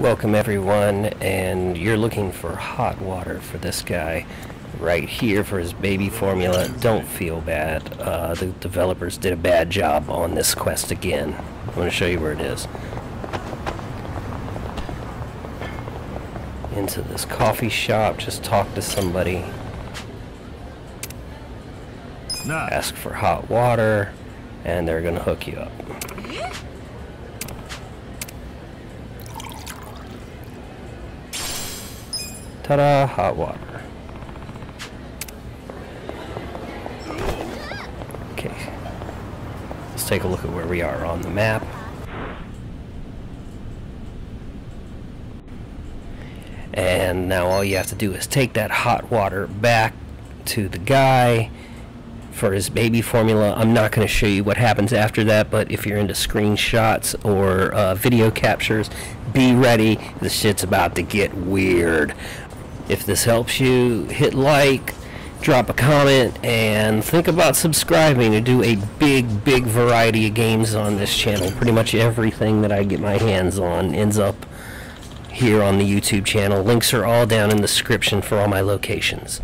Welcome everyone, and you're looking for hot water for this guy right here for his baby formula. Don't feel bad. Uh, the developers did a bad job on this quest again. I'm going to show you where it is. Into this coffee shop, just talk to somebody. Ask for hot water, and they're going to hook you up. Ta-da, hot water. Okay. Let's take a look at where we are on the map. And now all you have to do is take that hot water back to the guy for his baby formula. I'm not going to show you what happens after that, but if you're into screenshots or uh, video captures, be ready. This shit's about to get weird. If this helps you, hit like, drop a comment, and think about subscribing to do a big, big variety of games on this channel. Pretty much everything that I get my hands on ends up here on the YouTube channel. Links are all down in the description for all my locations.